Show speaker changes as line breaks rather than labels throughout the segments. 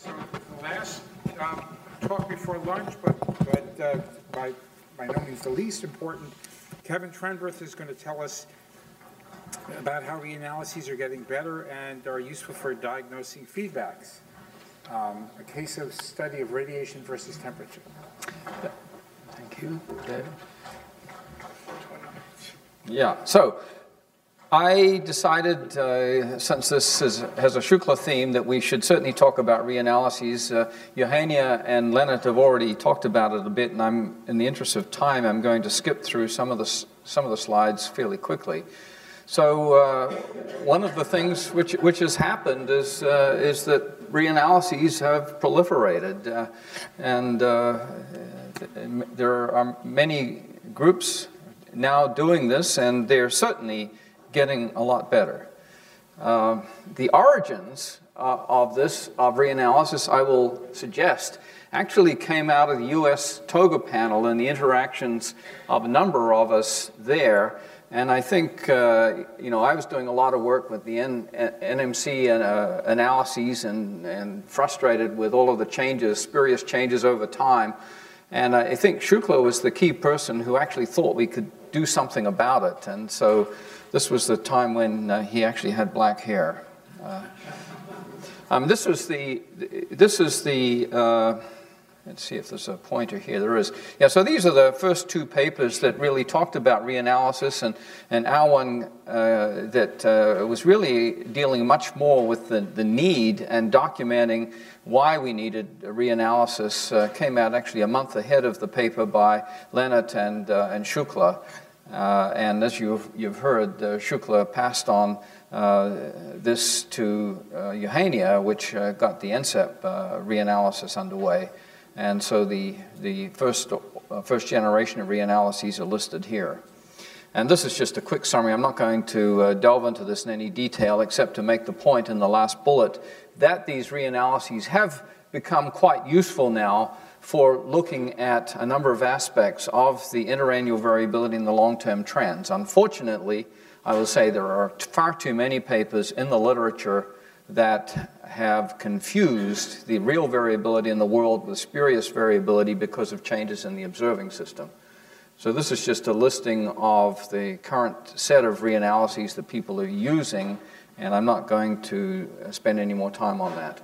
So the last um, talk before lunch, but, but uh, by, by no means the least important, Kevin Trenberth is going to tell us about how reanalyses are getting better and are useful for diagnosing feedbacks. Um, a case of study of radiation versus temperature.
Thank you, David. Yeah, so I decided, uh, since this is, has a Shukla theme, that we should certainly talk about reanalyses. Uh, Eugenia and Leonard have already talked about it a bit, and I'm, in the interest of time, I'm going to skip through some of the, some of the slides fairly quickly. So uh, one of the things which, which has happened is, uh, is that reanalyses have proliferated, uh, and uh, there are many groups now doing this, and they're certainly getting a lot better. Uh, the origins uh, of this, of reanalysis, I will suggest, actually came out of the US TOGA panel and the interactions of a number of us there. And I think, uh, you know, I was doing a lot of work with the N- NMC and, uh, analyses and, and frustrated with all of the changes, spurious changes over time. And I think Shukla was the key person who actually thought we could do something about it. And so this was the time when uh, he actually had black hair. Uh, um, this was the, this is the, uh, let's see if there's a pointer here. There is. Yeah, so these are the first two papers that really talked about reanalysis, and, and our one uh, that uh, was really dealing much more with the, the need and documenting why we needed reanalysis uh, came out actually a month ahead of the paper by Leonard and, and Shukla. Uh, and as you've, you've heard, uh, Shukla passed on uh, this to uh, Eugenia, which got the NCEP reanalysis underway. And so the, the first, first generation of reanalyses are listed here. And this is just a quick summary. I'm not going to uh, delve into this in any detail except to make the point in the last bullet that these reanalyses have become quite useful now for looking at a number of aspects of the interannual variability and the long term trends. Unfortunately, I will say there are far too many papers in the literature that have confused the real variability in the world with spurious variability because of changes in the observing system. So, this is just a listing of the current set of reanalyses that people are using and I'm not going to spend any more time on that.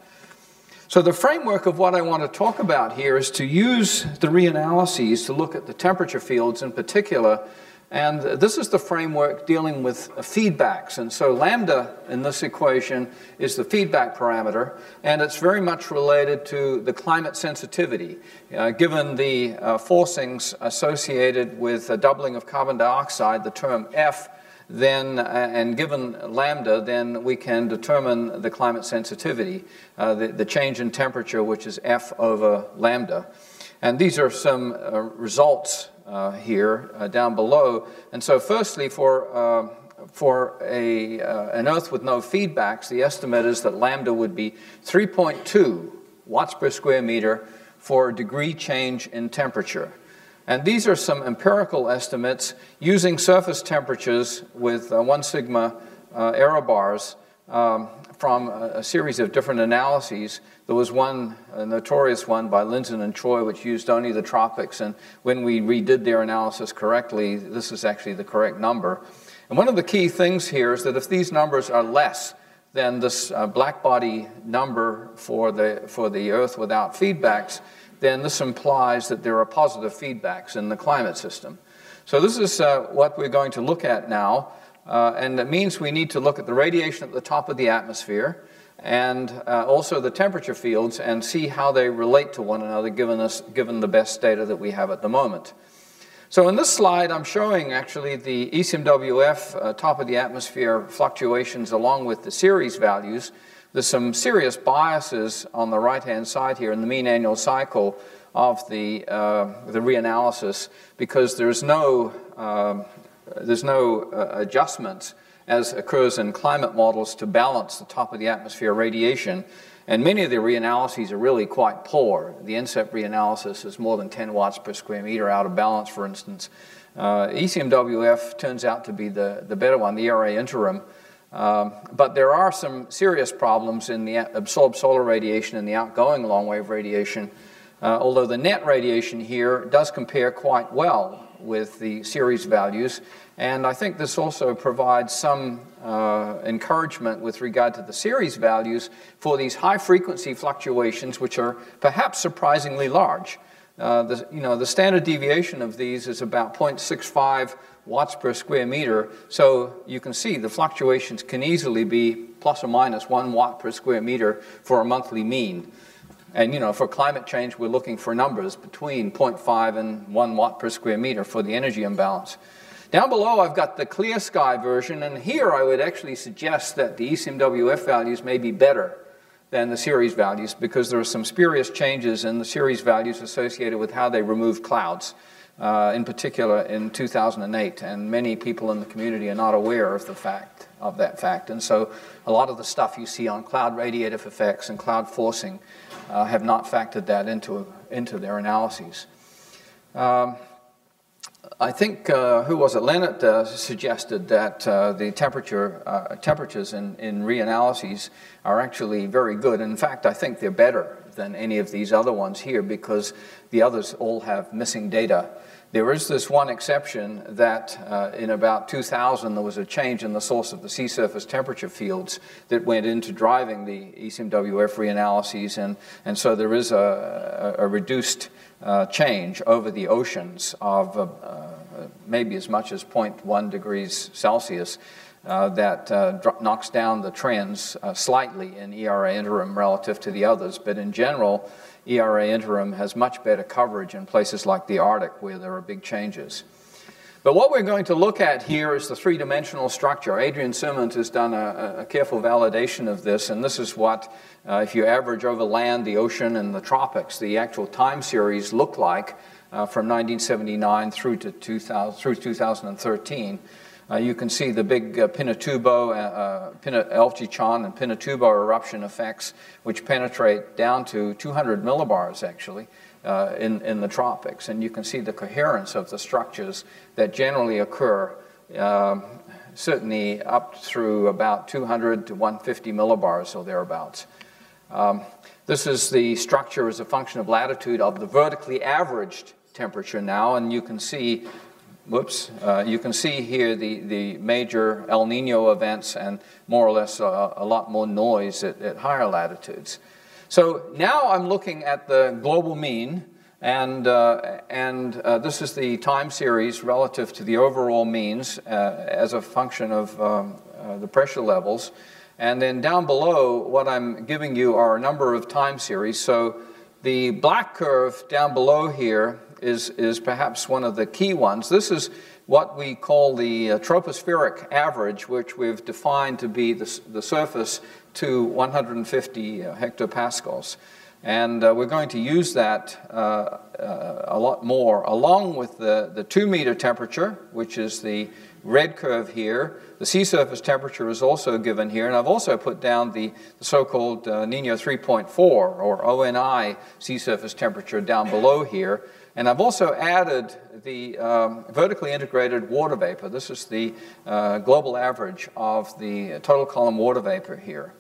So, the framework of what I want to talk about here is to use the reanalyses to look at the temperature fields in particular. And this is the framework dealing with feedbacks. And so, lambda in this equation is the feedback parameter, and it's very much related to the climate sensitivity. Uh, given the uh, forcings associated with a doubling of carbon dioxide, the term F then, uh, and given lambda, then we can determine the climate sensitivity, uh, the, the, change in temperature, which is F over lambda. And these are some uh, results uh, here uh, down below. And so, firstly, for uh, for a, an Earth with no feedbacks, the estimate is that lambda would be 3.2 watts per square meter for a degree change in temperature. And these are some empirical estimates using surface temperatures with uh, 1 sigma uh, error bars um, from a, a, series of different analyses. There was one, notorious one by Lindzen and Choi, which used only the tropics. And when we redid their analysis correctly, this is actually the correct number. And one of the key things here is that if these numbers are less than this uh, black body number for the, for the Earth without feedbacks, then this implies that there are positive feedbacks in the climate system. So, this is uh, what we're going to look at now, uh, and it means we need to look at the radiation at the top of the atmosphere and uh, also the temperature fields and see how they relate to one another given, us, given the best data that we have at the moment. So, in this slide, I'm showing actually the ECMWF uh, top of the atmosphere fluctuations along with the CERES values there's some serious biases on the right-hand side here in the mean annual cycle of the, uh, the reanalysis because there's no, uh, there's no uh, adjustment as occurs in climate models to balance the top of the atmosphere radiation. And many of the reanalyses are really quite poor. The NCEP reanalysis is more than 10 watts per square meter out of balance, for instance. Uh, ECMWF turns out to be the, the better one, the ERA interim. Um, but there are some serious problems in the absorbed solar radiation and the outgoing long wave radiation, uh, although the net radiation here does compare quite well with the CERES values. And I think this also provides some uh, encouragement with regard to the CERES values for these high frequency fluctuations, which are perhaps surprisingly large. Uh, the, you know, the standard deviation of these is about 0.65 watts per square meter. So you can see the fluctuations can easily be plus or minus one watt per square meter for a monthly mean. And you know, for climate change, we're looking for numbers between 0.5 and 1 watt per square meter for the energy imbalance. Down below, I've got the clear sky version, and here I would actually suggest that the ECMWF values may be better than the CERES values because there are some spurious changes in the CERES values associated with how they remove clouds uh, in particular in 2008, and many people in the community are not aware of the fact of that fact. And so, a lot of the stuff you see on cloud radiative effects and cloud forcing uh, have not factored that into into their analyses. Um, I think uh, who was it? Leonard uh, suggested that uh, the temperature uh, temperatures in, in reanalyses are actually very good. In fact, I think they're better than any of these other ones here because the others all have missing data. There is this one exception that uh, in about 2000 there was a change in the source of the sea surface temperature fields that went into driving the ECMWF reanalyses, and, and so there is a, a, reduced uh, change over the oceans of uh, uh maybe as much as 0.1 degrees Celsius. Uh, that uh, knocks down the trends slightly in ERA interim relative to the others, but in general, ERA interim has much better coverage in places like the Arctic where there are big changes. But what we're going to look at here is the three dimensional structure. Adrian Simmons has done a, a, careful validation of this, and this is what, uh, if you average over land, the ocean, and the tropics, the actual time series look like uh, from 1979 through to 2000, through 2013. Uh, you can see the big uh, Pinatubo, uh, uh El Chichon and Pinatubo eruption effects, which penetrate down to 200 millibars actually uh, in, in the tropics. And you can see the coherence of the structures that generally occur, um, certainly up through about 200 to 150 millibars or thereabouts. Um, this is the structure as a function of latitude of the vertically averaged temperature now, and you can see whoops, uh, you can see here the, the major El Nino events and more or less a, a lot more noise at, at, higher latitudes. So now I'm looking at the global mean, and, uh, and uh, this is the time series relative to the overall means uh, as a function of um, uh, the pressure levels. And then down below, what I'm giving you are a number of time series. So the black curve down below here is, is perhaps one of the key ones. This is what we call the uh, tropospheric average, which we've defined to be the, the surface to 150 uh, hectopascals. And uh, we're going to use that uh, uh, a lot more, along with the, the two meter temperature, which is the red curve here. The sea surface temperature is also given here, and I've also put down the, the so-called uh, Nino 3.4 or ONI sea surface temperature down below here. And I've also added the um, vertically integrated water vapor. This is the uh, global average of the total column water vapor here.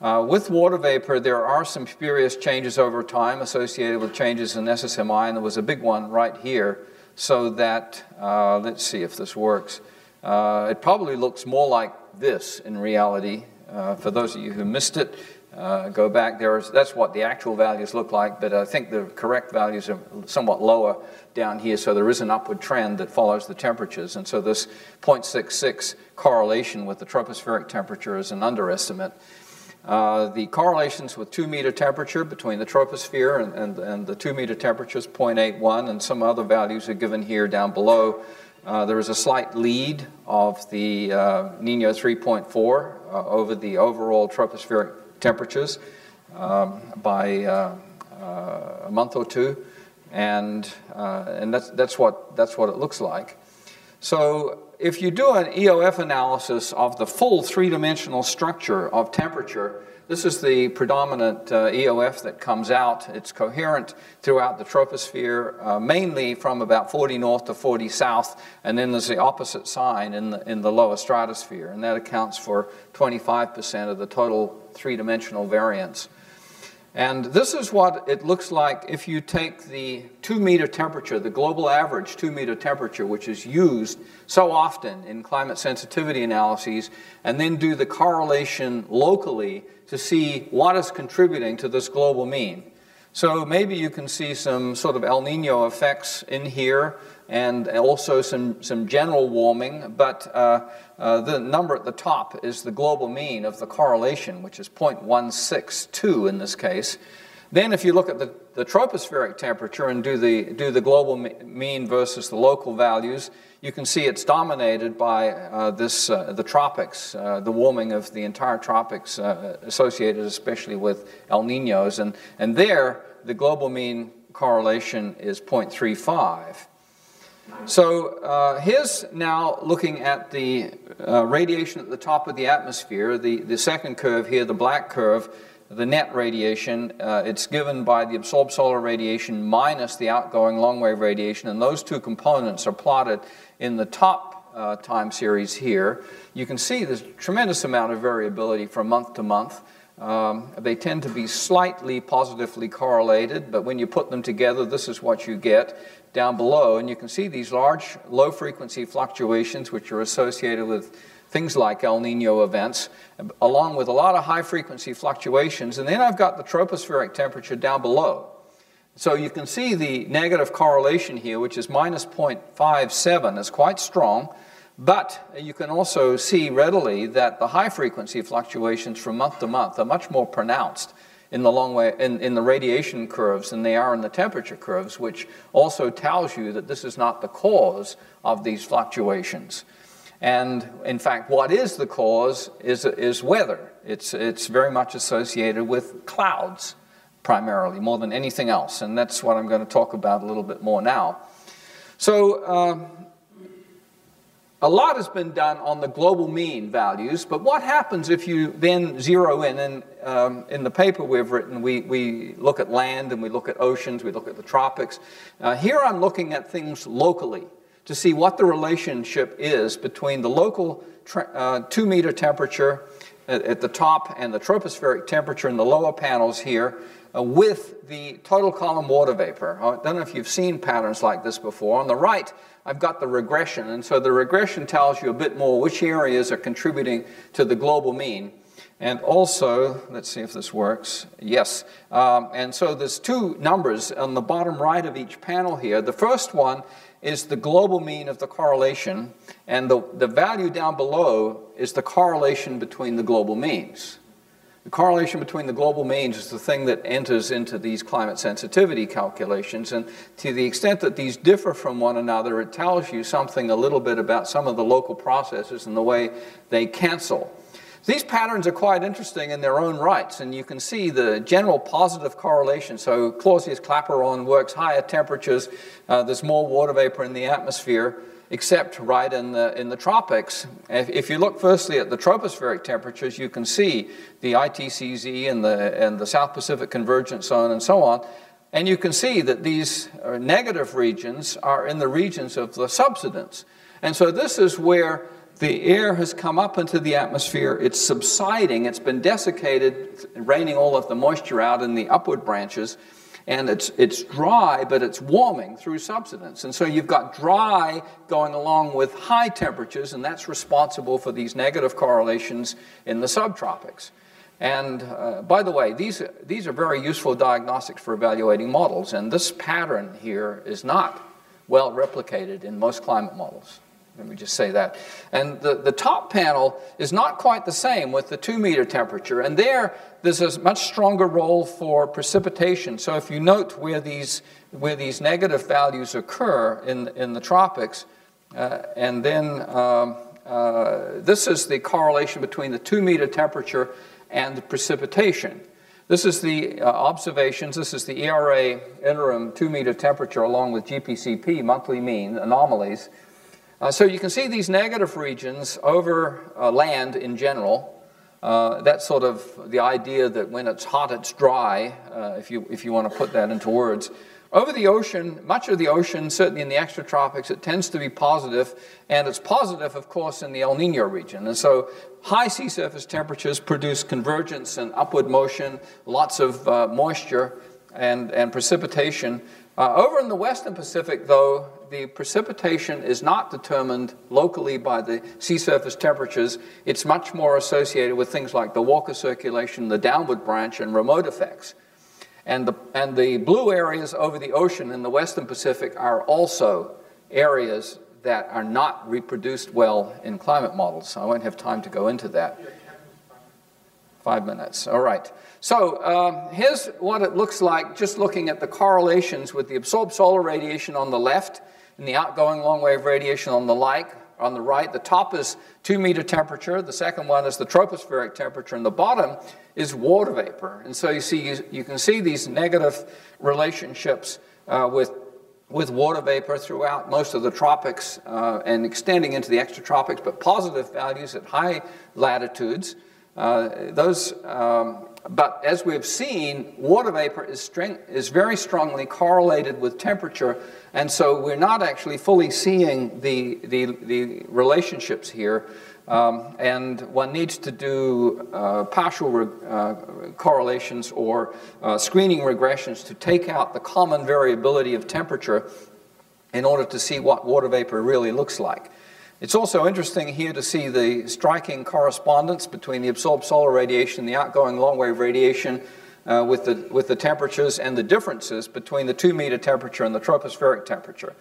Uh, with water vapor, there are some spurious changes over time associated with changes in SSMI, and there was a big one right here. So that, uh, let's see if this works. Uh, it probably looks more like this in reality. Uh, for those of you who missed it, uh, go back there. That's what the actual values look like, but I think the correct values are somewhat lower down here, so there is an upward trend that follows the temperatures. And so this 0.66 correlation with the tropospheric temperature is an underestimate. Uh, the correlations with 2 meter temperature between the troposphere and, and, and the 2 meter temperature is 0.81, and some other values are given here down below. Uh, there is a slight lead of the uh, Nino 3.4 uh, over the overall tropospheric temperatures um, by uh, uh, a month or two, and, uh, and that's, that's, what, that's what it looks like. So if you do an EOF analysis of the full three-dimensional structure of temperature, This is the predominant uh, EOF that comes out. It's coherent throughout the troposphere, uh, mainly from about 40 north to 40 south, and then there's the opposite sign in the, in the lower stratosphere, and that accounts for 25% of the total three-dimensional variance. And this is what it looks like if you take the two meter temperature, the global average two meter temperature, which is used so often in climate sensitivity analyses, and then do the correlation locally to see what is contributing to this global mean. So maybe you can see some sort of El Nino effects in here and also some, some general warming, but uh, uh, the number at the top is the global mean of the correlation, which is 0.162 in this case. Then if you look at the, the tropospheric temperature and do the, do the global mean versus the local values, you can see it's dominated by uh, this, uh, the tropics, uh, the warming of the entire tropics uh, associated especially with El Ninos. And, and there, the global mean correlation is 0.35. So uh, here's now looking at the uh, radiation at the top of the atmosphere. The, the second curve here, the black curve, the net radiation, uh, it's given by the absorbed solar radiation minus the outgoing long wave radiation, and those two components are plotted in the top uh, time series here. You can see there's a tremendous amount of variability from month to month. Um, they tend to be slightly positively correlated, but when you put them together, this is what you get down below. And you can see these large low frequency fluctuations, which are associated with things like El Nino events, along with a lot of high frequency fluctuations. And then I've got the tropospheric temperature down below. So you can see the negative correlation here, which is minus 0.57, is quite strong. But you can also see readily that the high frequency fluctuations from month to month are much more pronounced in the long way in, in the radiation curves than they are in the temperature curves, which also tells you that this is not the cause of these fluctuations. And in fact, what is the cause is, is weather. It's, it's very much associated with clouds, primarily, more than anything else. And that's what I'm going to talk about a little bit more now. So, um, a lot has been done on the global mean values, but what happens if you then zero in? And um, in the paper we've written, we, we look at land and we look at oceans, we look at the tropics. Uh, here I'm looking at things locally to see what the relationship is between the local uh, two meter temperature at, the top and the tropospheric temperature in the lower panels here uh, with the total column water vapor. I don't know if you've seen patterns like this before. On the right, I've got the regression. And so the regression tells you a bit more which areas are contributing to the global mean. And also, let's see if this works. Yes. Um, and so there's two numbers on the bottom right of each panel here. The first one is the global mean of the correlation, and the, the value down below is the correlation between the global means. The correlation between the global means is the thing that enters into these climate sensitivity calculations. And to the extent that these differ from one another, it tells you something a little bit about some of the local processes and the way they cancel. These patterns are quite interesting in their own rights, and you can see the general positive correlation. So Clausius-Clapeyron works higher temperatures, uh, there's more water vapor in the atmosphere except right in the, in the tropics. If, if, you look firstly at the tropospheric temperatures, you can see the ITCZ and the, and the South Pacific Convergence Zone and so on. And you can see that these uh, negative regions are in the regions of the subsidence. And so this is where the air has come up into the atmosphere, it's subsiding, it's been desiccated, raining all of the moisture out in the upward branches and it's, it's dry, but it's warming through subsidence. And so you've got dry going along with high temperatures, and that's responsible for these negative correlations in the subtropics. And uh, by the way, these, these are very useful diagnostics for evaluating models, and this pattern here is not well replicated in most climate models. Let me just say that. And the, the top panel is not quite the same with the two meter temperature. And there, there's a much stronger role for precipitation. So if you note where these, where these negative values occur in, in the tropics, uh, and then um, uh, this is the correlation between the two meter temperature and the precipitation. This is the uh, observations. This is the ERA interim two meter temperature along with GPCP monthly mean anomalies. Uh, so you can see these negative regions over uh, land in general, Uh, that's sort of the idea that when it's hot, it's dry, uh, if, you, if you want to put that into words. Over the ocean, much of the ocean, certainly in the extratropics, it tends to be positive, and it's positive, of course, in the El Nino region. And so high sea surface temperatures produce convergence and upward motion, lots of uh, moisture and, and precipitation. Uh, over in the western Pacific, though, the precipitation is not determined locally by the sea surface temperatures. It's much more associated with things like the Walker circulation, the downward branch, and remote effects. And the, and the blue areas over the ocean in the western Pacific are also areas that are not reproduced well in climate models. So I won't have time to go into that. Five minutes. All right. So um, here's what it looks like just looking at the correlations with the absorbed solar radiation on the left and the outgoing long wave radiation on the like on the right. The top is two meter temperature. The second one is the tropospheric temperature, and the bottom is water vapor. And so you see, you, you can see these negative relationships uh, with with water vapor throughout most of the tropics uh, and extending into the extratropics, but positive values at high latitudes. Uh, those, um, but as we've seen, water vapor is, strength, is very strongly correlated with temperature, and so we're not actually fully seeing the, the, the relationships here. Um, and one needs to do uh, partial uh, correlations or uh, screening regressions to take out the common variability of temperature in order to see what water vapor really looks like. It's also interesting here to see the striking correspondence between the absorbed solar radiation the outgoing long wave radiation uh, with, the, with the temperatures and the differences between the two meter temperature and the tropospheric temperature.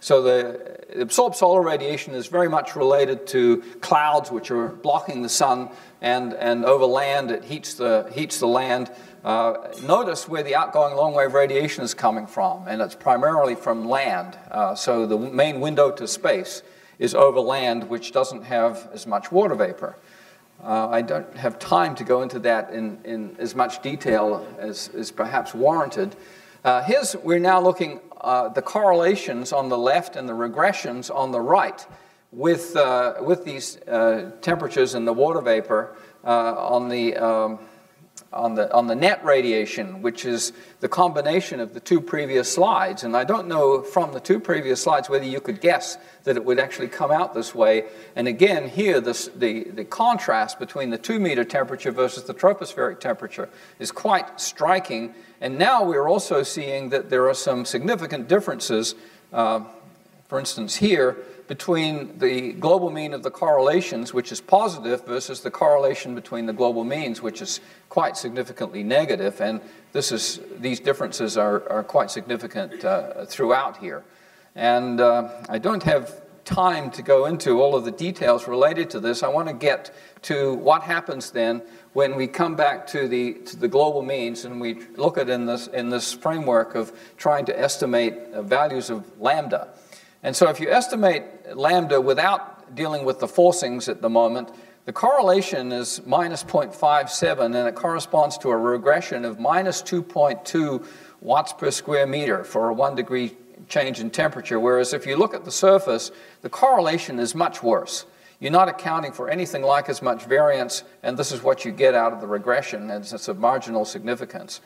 So the absorbed solar radiation is very much related to clouds which are blocking the sun, and, and over land it heats the, heats the land. Uh, notice where the outgoing long wave radiation is coming from, and it's primarily from land. Uh, so the main window to space is over land, which doesn't have as much water vapor. Uh, I don't have time to go into that in, in as much detail as is perhaps warranted. Uh, here's, we're now looking uh, the correlations on the left and the regressions on the right with, uh, with these uh, temperatures and the water vapor uh, on, the, um, on, the, on the net radiation, which is the combination of the two previous slides. And I don't know from the two previous slides whether you could guess that it would actually come out this way. And again, here, this, the, the contrast between the two meter temperature versus the tropospheric temperature is quite striking and now we're also seeing that there are some significant differences, uh, for instance, here, between the global mean of the correlations, which is positive, versus the correlation between the global means, which is quite significantly negative. And this is, these differences are, are quite significant uh, throughout here. And uh, I don't have time to go into all of the details related to this. I want to get to what happens then when we come back to the, to the global means and we look at in this, in this framework of trying to estimate uh, values of lambda. And so if you estimate lambda without dealing with the forcings at the moment, the correlation is minus 0.57 and it corresponds to a regression of minus 2.2 watts per square meter for a one degree change in temperature. Whereas if you look at the surface, the correlation is much worse you're not accounting for anything like as much variance, and this is what you get out of the regression, and it's of marginal significance.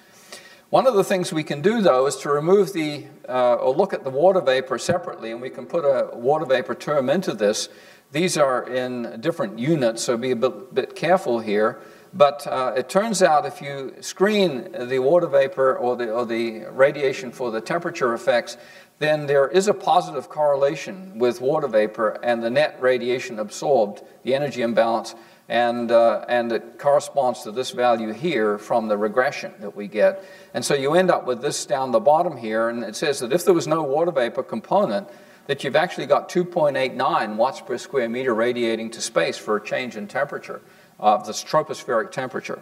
One of the things we can do, though, is to remove the, uh, or look at the water vapor separately, and we can put a water vapor term into this. These are in different units, so be a bit, bit careful here. But uh, it turns out if you screen the water vapor or the, or the radiation for the temperature effects, then there is a positive correlation with water vapor and the net radiation absorbed, the energy imbalance, and, uh, and it corresponds to this value here from the regression that we get. And so you end up with this down the bottom here, and it says that if there was no water vapor component, that you've actually got 2.89 watts per square meter radiating to space for a change in temperature of the tropospheric temperature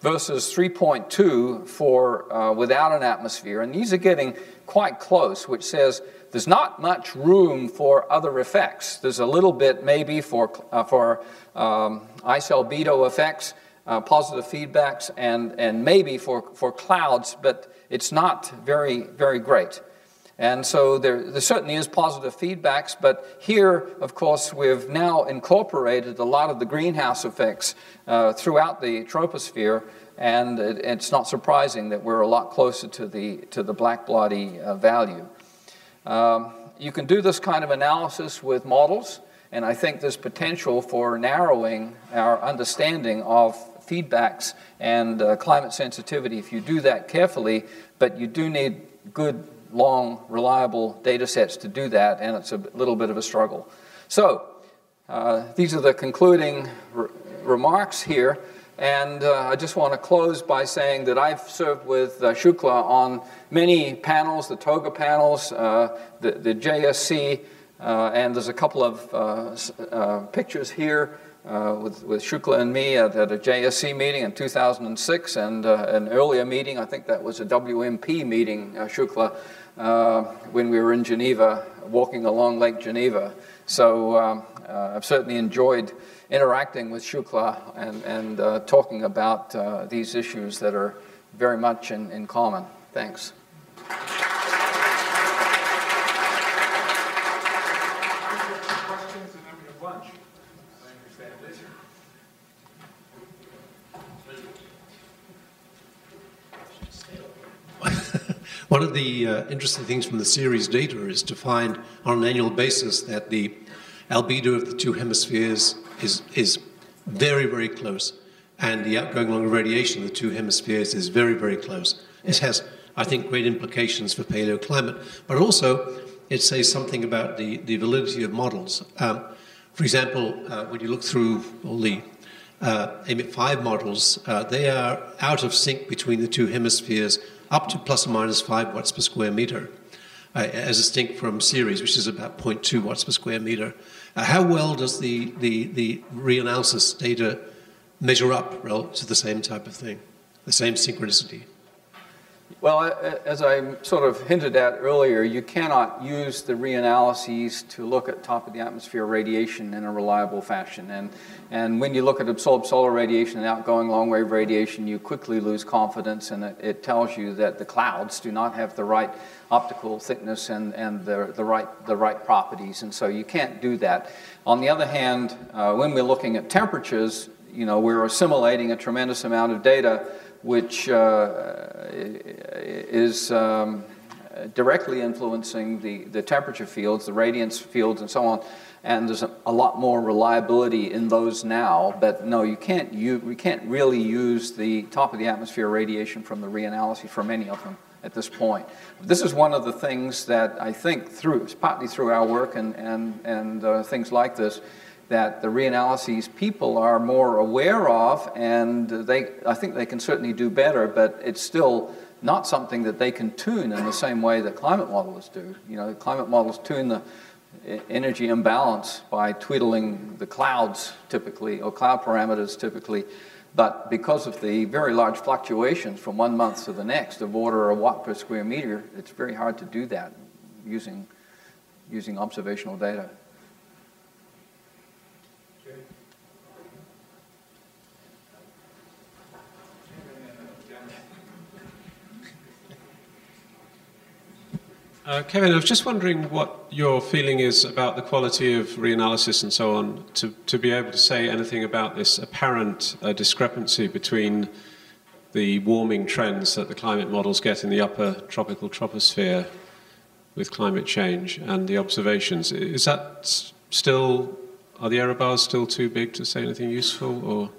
versus 3.2 for uh, without an atmosphere. And these are getting quite close, which says there's not much room for other effects. There's a little bit maybe for, uh, for um, ice albedo effects, uh, positive feedbacks, and, and maybe for, for clouds, but it's not very, very great. And so there, there certainly is positive feedbacks, but here, of course, we've now incorporated a lot of the greenhouse effects uh, throughout the troposphere, and it, it's not surprising that we're a lot closer to the, to the black body uh, value. Um, you can do this kind of analysis with models, and I think there's potential for narrowing our understanding of feedbacks and uh, climate sensitivity if you do that carefully, but you do need good, long, reliable data sets to do that, and it's a little bit of a struggle. So, uh, these are the concluding re remarks here. And uh, I just want to close by saying that I've served with uh, Shukla on many panels, the TOGA panels, uh, the, the JSC, uh, and there's a couple of uh, uh, pictures here with, with Shukla and me at, at, a JSC meeting in 2006 and an earlier meeting, I think that was a WMP meeting, Shukla, when we were in Geneva, walking along Lake Geneva. So um, I've certainly enjoyed interacting with Shukla and, and uh, talking about uh, these issues that are very much in, in common. Thanks.
One of the uh, interesting things from the CERES data is to find on an annual basis that the albedo of the two hemispheres is, is very, very close. And the outgoing long radiation of the two hemispheres is very, very close. This has, I think, great implications for paleoclimate, but also it says something about the, the validity of models. Um, for example, uh, when you look through all the uh, CMIP5 models, uh, they are out of sync between the two hemispheres up to plus or minus 5 watts per square meter, uh, as distinct from CERES, which is about 0.2 watts per square meter. Uh, how well does the, the, the reanalysis data measure up relative to the same type of thing, the same synchronicity?
Well, as I sort of hinted at earlier, you cannot use the reanalyses to look at top of the atmosphere radiation in a reliable fashion. And, and when you look at absorbed solar radiation and outgoing long wave radiation, you quickly lose confidence, and it, it tells you that the clouds do not have the right optical thickness and, and the, the, right, the right properties, and so you can't do that. On the other hand, uh, when we're looking at temperatures, you know, we're assimilating a tremendous amount of data which uh, is um, directly influencing the, the temperature fields, the radiance fields, and so on. And there's a, a lot more reliability in those now, but no, you can't, you, we can't really use the top of the atmosphere radiation from the reanalysis for many of them at this point. This is one of the things that I think through, partly through our work and, and, and uh, things like this, that the reanalyses people are more aware of, and they, I think they can certainly do better, but it's still not something that they can tune in the same way that climate models do. You know, climate models tune the energy imbalance by tweedling the clouds typically, or cloud parameters typically. But because of the very large fluctuations from one month to the next of order a watt per square meter, it's very hard to do that using, using observational data.
Uh, Kevin, I was just wondering what your feeling is about the quality of reanalysis and so on, to, to be able to say anything about this apparent uh, discrepancy between the warming trends that the climate models get in the upper tropical troposphere with climate change and the observations. Is that still, are the error bars still too big to say anything useful or,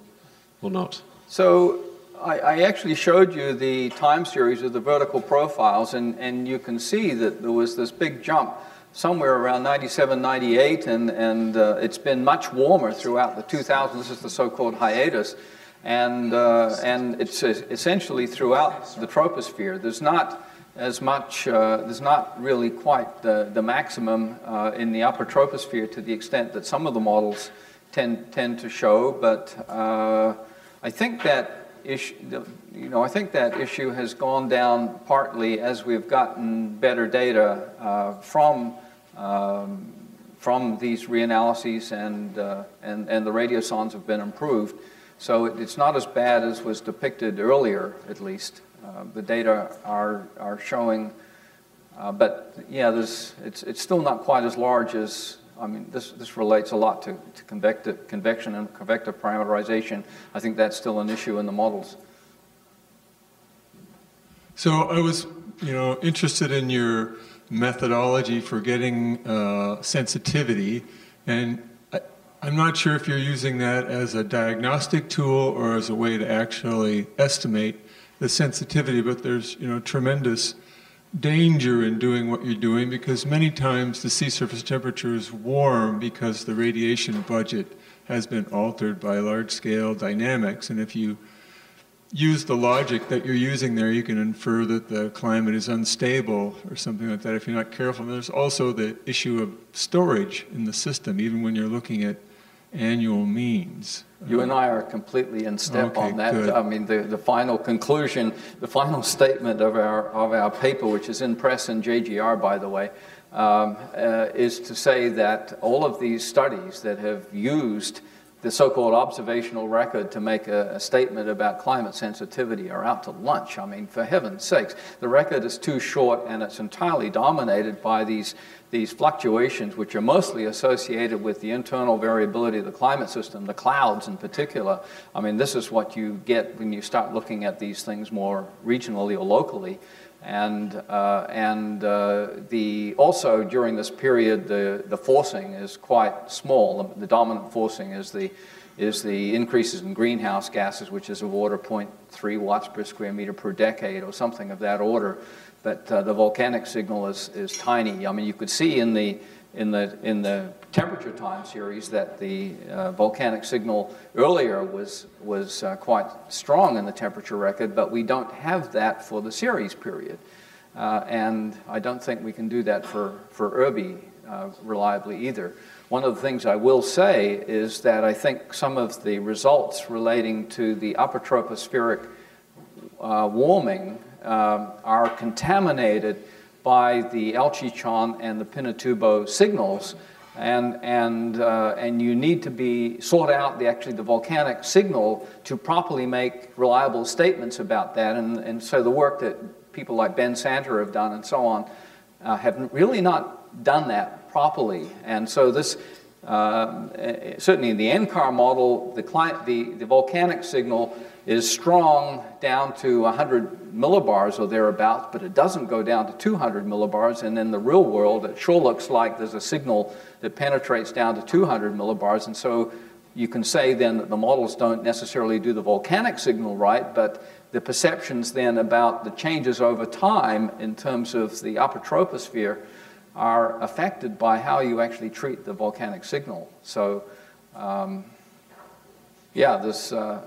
or not?
So I, I, actually showed you the time series of the vertical profiles, and, and you can see that there was this big jump somewhere around 97, 98, and, and uh, it's been much warmer throughout the 2000s. This is the so-called hiatus. And, uh, and it's essentially throughout the troposphere. There's not as much, uh, there's not really quite the, the maximum uh, in the upper troposphere to the extent that some of the models tend, tend to show, but uh, I think that issue, you know, I think that issue has gone down partly as we've gotten better data uh, from um, from these reanalyses and, uh, and, and the radiosondes have been improved. So it, it's not as bad as was depicted earlier, at least. Uh, the data are, are showing Uh, But, yeah, there's, it's, it's still not quite as large as, I mean, this, this relates a lot to, to convective, convection and convective parameterization. I think that's still an issue in the models.
So I was, you know, interested in your methodology for getting uh, sensitivity, and I, I'm not sure if you're using that as a diagnostic tool or as a way to actually estimate the sensitivity. But there's, you know, tremendous danger in doing what you're doing because many times the sea surface temperature is warm because the radiation budget has been altered by large-scale dynamics, and if you use the logic that you're using there, you can infer that the climate is unstable or something like that if you're not careful. And there's also the issue of storage in the system, even when you're looking at annual means.
You and I are completely in step
Okay,
on that.
good.
I mean, the, the final conclusion, the final statement of our, of our paper, which is in press in JGR, by the way, um, uh, is to say that all of these studies that have used the so-called observational record to make a, a statement about climate sensitivity are out to lunch. I mean, for heaven's sakes, the record is too short and it's entirely dominated by these, these fluctuations, which are mostly associated with the internal variability of the climate system, the clouds in particular. I mean, this is what you get when you start looking at these things more regionally or locally. And, uh, and uh, the, also during this period, the, the forcing is quite small. The, the dominant forcing is the, is the increases in greenhouse gases, which is of order 0.3 watts per square meter per decade or something of that order. But uh, the volcanic signal is, is tiny. I mean, you could see in the, in the, in the temperature time CERES that the uh, volcanic signal earlier was, was uh, quite strong in the temperature record, but we don't have that for the series period. Uh, and I don't think we can do that for, for ERBE uh, reliably either. One of the things I will say is that I think some of the results relating to the upper tropospheric uh, warming um, are contaminated by the El Chichon and the Pinatubo signals, and, and, uh, and you need to be sort out the, actually the volcanic signal to properly make reliable statements about that. And, and so the work that people like Ben Santer have done and so on uh, have really not done that properly. And so this, um, eh, certainly in the NCAR model, the, cli- the, the volcanic signal is strong down to 100 millibars or thereabouts, but it doesn't go down to 200 millibars. And in the real world, it sure looks like there's a signal that penetrates down to 200 millibars. And so you can say then that the models don't necessarily do the volcanic signal right, but the perceptions then about the changes over time in terms of the upper troposphere are affected by how you actually treat the volcanic signal. So, um, yeah, there's, uh,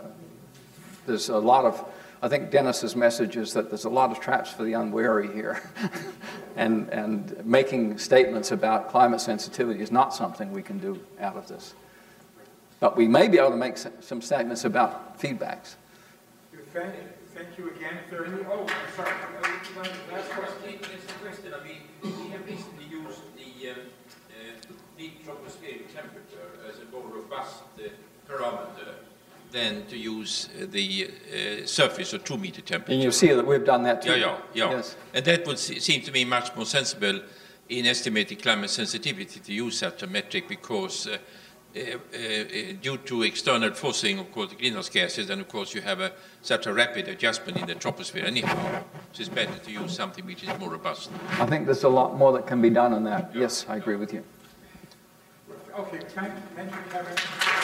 there's a lot of, I think Dennis's message is that there's a lot of traps for the unwary here. and, and making statements about climate sensitivity is not something we can do out of this. But we may be able to make some statements about feedbacks.
Thank, thank you again. If there are any, oh, I'm sorry. Uh, Last question.
It's a question, I mean, we have recently used the um, uh, deep tropospheric temperature as a more robust uh, parameter than to use uh, the uh, surface or two-meter temperature.
And you see that we've done that too.
Yeah, yeah, yeah.
Yes.
And that would se- seem to me much more sensible in estimating climate sensitivity to use such a metric because uh, uh, uh, due to external forcing, of course, the greenhouse gases, and of course you have a, such a rapid adjustment in the troposphere anyhow. So it's better to use something which is more robust.
I think there's a lot more that can be done on that. Yes, I agree with you.
Okay, thank, thank you, Kevin.